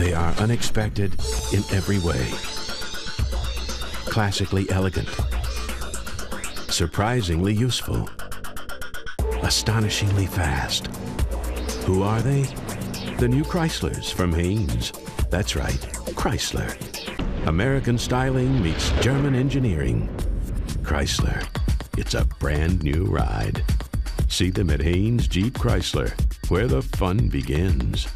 They are unexpected in every way. Classically elegant. Surprisingly useful. Astonishingly fast. Who are they? The new Chryslers from Haynes. That's right, Chrysler. American styling meets German engineering. Chrysler. It's a brand new ride. See them at Haynes Jeep Chrysler, where the fun begins.